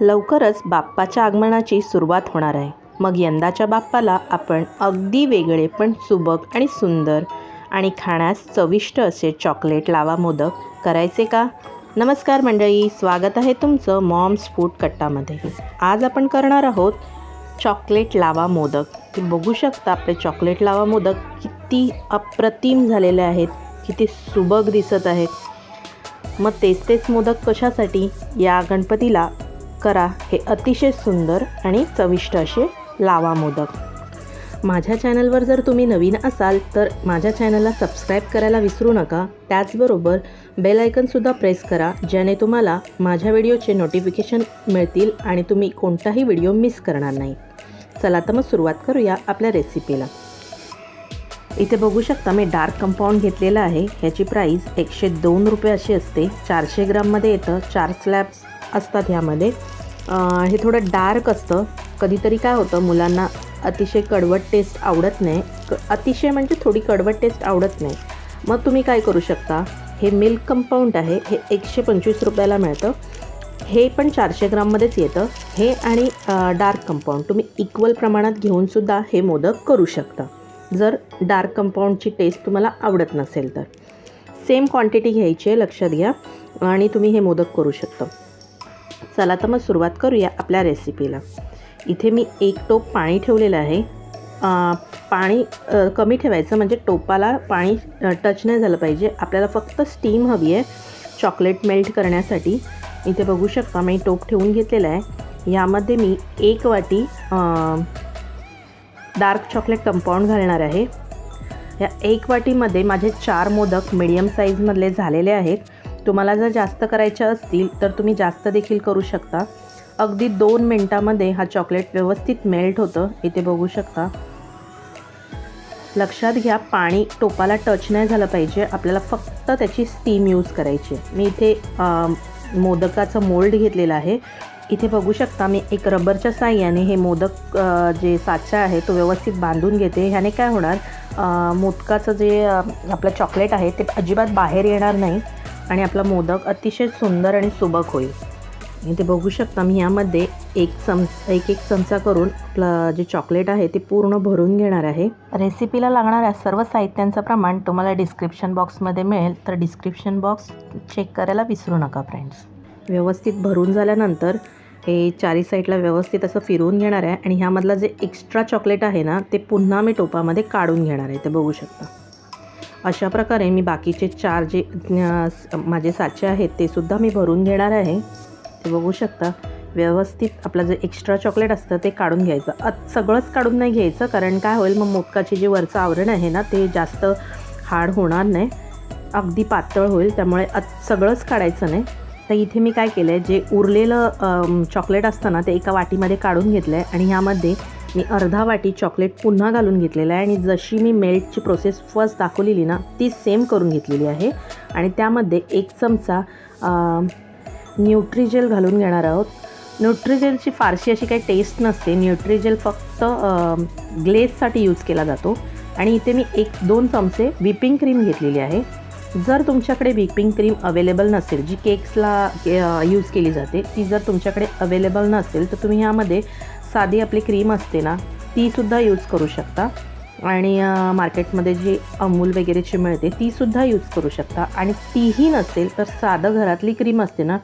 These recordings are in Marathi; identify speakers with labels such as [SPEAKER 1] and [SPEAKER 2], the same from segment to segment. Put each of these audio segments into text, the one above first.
[SPEAKER 1] लवकरच बाप्पाच्या आगमनाची सुरुवात होणार आहे. मग यंदाच्या बाप्पाला आपण अगदी वेगळे पण सुबक आणि सुंदर आणि खाण्यास चविष्ट असे चॉकलेट लावा मोदक करायचे का? नमस्कार मंडळी स्वागत आहे तुमचं मॉम्स फूड कट्टामध्ये. आज आपण करणार आहोत चॉकलेट लावा मोदक. ते बघू शकता आपले चॉकलेट लावा मोदक किती अप्रतिम झालेले आहेत किती सुबक दिसत आहेत. मग तेच तेच मोदक कशासाठी? या गणपतीला करा हे अतिशय सुंदर आणि चविष्ट असे लावा मोदक. माझ्या चॅनलवर जर तुम्ही नवीन असाल तर माझ्या चॅनलला सबस्क्राईब करायला विसरू नका. त्याचबरोबर बेल आयकनसुद्धा प्रेस करा ज्याने तुम्हाला माझ्या व्हिडिओचे नोटिफिकेशन मिळतील आणि तुम्ही कोणताही व्हिडिओ मिस करणार नाही. चला तर मग सुरुवात करूया आपल्या रेसिपीला. इथे बघू शकता मी डार्क कंपाऊंड घेतलेलं आहे. ह्याची प्राईस एकशे दोन रुपये अशी असते. चारशे ग्राममध्ये येतं. चार स्लॅब्स असतात ह्यामध्ये. हे थोडं डार्क असतं. कधीतरी काय होतं मुलांना अतिशय कडवट टेस्ट आवडत नाही. क अतिशय म्हणजे थोडी कडवट टेस्ट आवडत नाही. मग तुम्ही काय करू शकता? हे मिल्क कंपाऊंड आहे. हे एकशे पंचवीस रुपयाला मिळतं. हे पण चारशे ग्राममध्येच येतं. हे आणि डार्क कंपाऊंड तुम्ही इक्वल प्रमाणात घेऊनसुद्धा हे मोदक करू शकता. जर डार्क कंपाऊंडची टेस्ट तुम्हाला आवडत नसेल तर. सेम क्वांटिटी घ्यायची आहे लक्षात घ्या. आणि तुम्ही हे मोदक करू शकता. चला तर मग सुरुवात करूया आपल्या रेसिपीला इथे मी एक टोप पाणी ठेवलेलं आहे. पाणी कमी ठेवायचं म्हणजे टोपाला पाणी टच नाही झालं पाहिजे. आपल्याला फक्त स्टीम हवी आहे चॉकलेट मेल्ट करण्यासाठी. इथे बघू शकता मी टोप ठेवून घेतलेला आहे. यामध्ये मी एक वाटी डार्क चॉकलेट कंपाऊंड घालणार आहे. या एक वाटीमध्ये माझे चार मोदक मिडियम साईजमधले झालेले आहेत. तुम्हाला जर जास्त करायच्या असतील तर तुम्ही जास्त देखील करू शकता. अगदी दोन मिनटामध्ये हा चॉकलेट व्यवस्थित मेल्ट होतं. इथे बघू शकता. लक्षात घ्या पाणी टोपाला टच नाही झालं पाहिजे. आपल्याला फक्त त्याची स्टीम यूज करायची मी इथे मोदकाचं मोल्ड घेतलेलं आहे. इथे बघू शकता मी एक रबरच्या साह्याने हे मोदक जे साचा आहे तो व्यवस्थित बांधून घेते. ह्याने काय होणार मोदकाचं जे आपलं चॉकलेट आहे ते अजिबात बाहेर येणार नाही. आणि आपला मोदक अतिशय सुंदर आणि सुबक होईल. इथे बघू शकता मी यामध्ये एक चम एक एक चमचा करून आपलं जे चॉकलेट आहे ते पूर्ण भरून घेणार आहे. रेसिपीला लागणाऱ्या सर्व साहित्यांचं प्रमाण तुम्हाला डिस्क्रिप्शन बॉक्समध्ये मिळेल. तर डिस्क्रिप्शन बॉक्स चेक करायला विसरू नका फ्रेंड्स व्यवस्थित भरून झाल्यानंतर हे चारी साईडला व्यवस्थित असं फिरवून घेणार आहे. आणि ह्यामधलं जे एक्स्ट्रा चॉकलेट आहे ना ते पुन्हा मी टोपामध्ये काढून घेणार आहे. ते बघू शकता. अशा प्रकारे मी बाकीचे चार जे माझे साचे आहेत ते सुद्धा मी भरून घेणार आहे. ते बघू शकता. व्यवस्थित आपलं जे एक्स्ट्रा चॉकलेट असतं ते काढून घ्यायचं. सगळंच काढून नाही घ्यायचं कारण काय होईल मग मोदकाचे जे वरचं आवरण आहे ना ते जास्त हार्ड होणार नाही. अगदी पातळ होईल त्यामुळे सगळंच काढायचं नाही. तर इथे मी काय केलं आहे जे उरलेलं चॉकलेट असतं ना ते एका वाटीमध्ये काढून घेतलं आहे आणि ह्यामध्ये मी अर्धा वाटी चॉकलेट पुन्हा घालून घेतलेलं आहे आणि जशी मी मेल्टची प्रोसेस फर्स्ट दाखवलेली ना ती सेम करून घेतलेली आहे. आणि त्यामध्ये एक चमचा न्यूट्रिजेल घालून घेणार आहोत. न्यूट्रिजेलची फारशी अशी काही टेस्ट नसते. न्यूट्रिजेल फक्त ग्लेजसाठी यूज केला जातो. आणि इथे मी एक दोन चमचे व्हिपिंग क्रीम घेतलेली आहे. जर तुमच्याकडे व्हिपिंग क्रीम अवेलेबल नसेल जी केक्सला यूज केली जाते ती जर तुमच्याकडे अवेलेबल नसेल तर तुम्ही ह्यामध्ये साधी आपली क्रीम असते ना तीसुद्धा यूज करू शकता. आणि मार्केटमध्ये जी अमूल वगैरेची मिळते तीसुद्धा यूज करू शकता. आणि तीही नसेल तर साधं घरातली क्रीम असते ना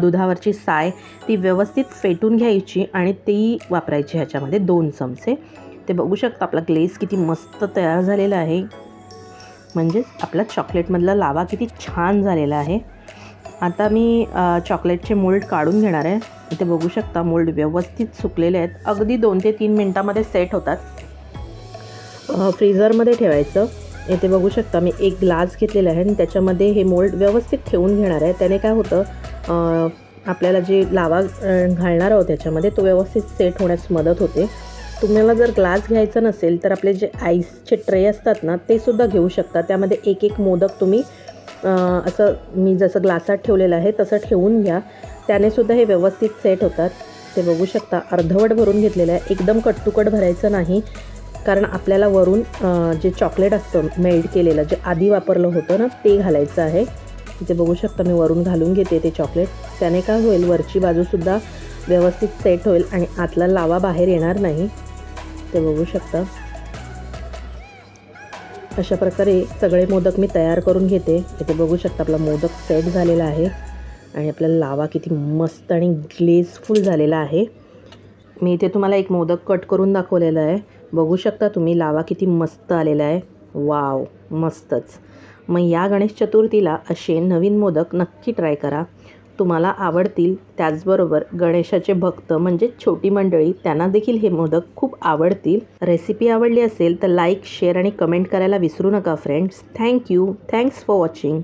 [SPEAKER 1] दुधावरची साय ती व्यवस्थित फेटून घ्यायची आणि ती वापरायची ह्याच्यामध्ये दोन चमचे. ते बघू शकता आपला ग्लेस किती मस्त तयार झालेला आहे. म्हणजेच आपला चॉकलेटमधला लावा किती छान झालेला आहे. आता मी चॉकलेटचे मोल्ड काढून घेणार आहे. इथे बघू शकता मोल्ड व्यवस्थित सुकलेले आहेत. अगदी दोन ते तीन मिनटामध्ये सेट होतात. फ्रीझरमध्ये ठेवायचं. इथे बघू शकता मी एक ग्लास घेतलेला आहे आणि त्याच्यामध्ये हे मोल्ड व्यवस्थित ठेवून घेणार आहे. त्याने काय होतं आपल्याला जे लावा घालणार आहोत त्याच्यामध्ये तो व्यवस्थित सेट होण्यास मदत होते. तुम्हाला जर ग्लास घ्यायचा नसेल तर आपले जे आईसचे ट्रे असतात ना ते सुद्धा घेऊ शकता. त्यामध्ये एक एक मोदक तुम्ही असं मी जसं ग्लासात ठेवलेलं आहे तसं ठेवून घ्या. त्याने सुद्धा हे व्यवस्थित सेट होतात. ते बघू शकता अर्धवट भरून घेतलेलं आहे. एकदम कट्टुकट भरायचं नाही. कारण आपल्याला वरून जे चॉकलेट असतं मेल्ट केलेलं जे आधी वापरलं होतं ना ते घालायचं आहे. इथे बघू शकता मी वरून घालून घेते ते चॉकलेट त्याने काय होईल वरची बाजूसुद्धा व्यवस्थित सेट होईल आणि आतला लावा बाहेर येणार नाही. ते बघू शकता. अशा प्रकारे सगळे मोदक मी तयार करून घेते. इथे बघू शकता आपला मोदक सेट झालेला आहे. आणि आपला लावा किती मस्त आणि ग्लेजफुल झालेला आहे. मी इथे तुम्हाला एक मोदक कट करून दाखवलेलं आहे. बघू शकता तुम्ही लावा किती मस्त आलेला आहे. वाव मस्तच. मग या गणेश चतुर्थीला असे नवीन मोदक नक्की ट्राय करा. तुम्हाला आवडतील. त्याचबरोबर गणेशाचे भक्त म्हणजे छोटी मंडळी त्यांना देखील हे मोदक खूप आवडतील. रेसिपी आवडली असेल तर लाईक शेअर आणि कमेंट करायला विसरू नका friends thank you thanks for watching